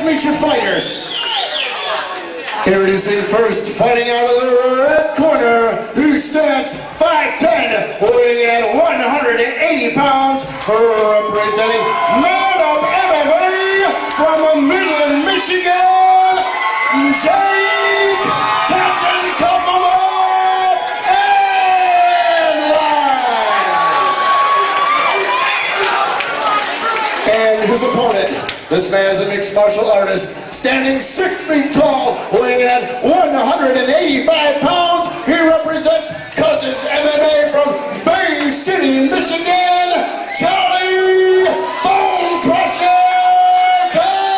let's meet your fighters. Introducing first, fighting out of the red corner, who stands 5'10", weighing in at 180 pounds, representing Man Up MMA from Midland, Michigan, Jake Captain Kaufman. And his opponent, this man is a mixed martial artist, standing six feet tall, weighing in at 185 pounds. He represents Cosens MMA from Bay City, Michigan, Charlie Bone Crusher Cosens.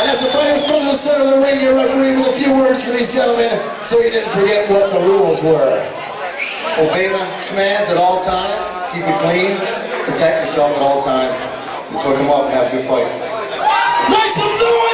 And as the fighters to the center of the ring, your referee with a few words for these gentlemen, so you didn't forget what the rules were. Obey my commands at all times. Keep it clean. Protect yourself at all times. And so come up and have a good fight. Make some noise!